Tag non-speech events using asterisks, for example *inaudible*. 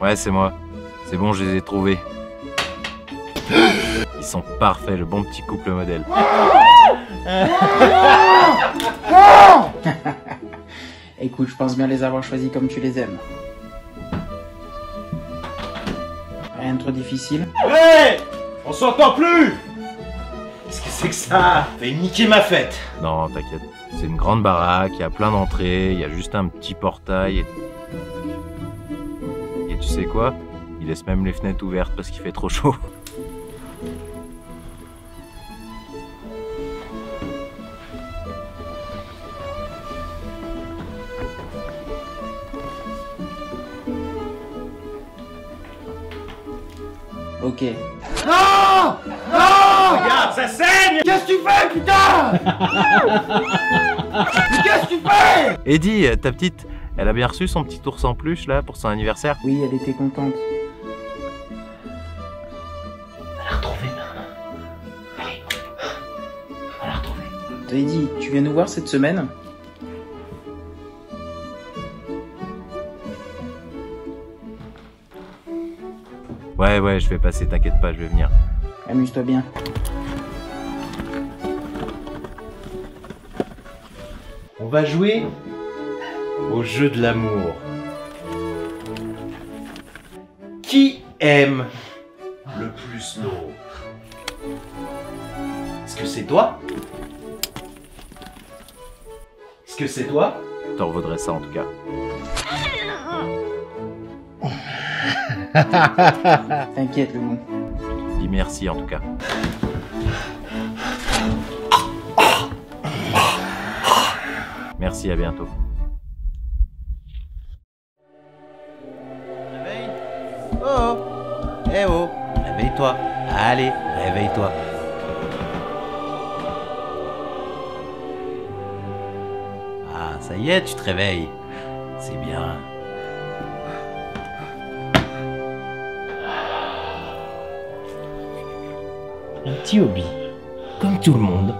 Ouais, c'est moi. C'est bon, je les ai trouvés. Ils sont parfaits, le bon petit couple modèle. *laughs* Écoute, je pense bien les avoir choisis comme tu les aimes. Rien de trop difficile. Hé On s'entend plus Qu'est-ce que c'est que ça? Fait niquer ma fête Non, t'inquiète. C'est une grande baraque, il y a plein d'entrées, il y a juste un petit portail. Et... tu sais quoi? Il laisse même les fenêtres ouvertes parce qu'il fait trop chaud. *laughs* Ok. Non! Non! Regarde, ça saigne! Qu'est-ce que tu fais, putain? *laughs* Mais qu'est-ce que tu fais? Eddie, ta petite, elle a bien reçu son petit ours en peluche là pour son anniversaire Oui, elle était contente. T'as dit, tu viens nous voir cette semaine? Ouais, ouais, je vais passer, t'inquiète pas, je vais venir. Amuse-toi bien. On va jouer au jeu de l'amour. Qui aime le plus l'autre? Est-ce que c'est toi? Est-ce que c'est toi? T'en vaudrais ça en tout cas. *laughs* T'inquiète, le bon. Dis merci en tout cas. Merci, à bientôt. Oh Eh oh Réveille-toi Allez, réveille-toi Ah, ça y est, tu te réveilles. C'est bien. Un petit hobby, comme tout le monde.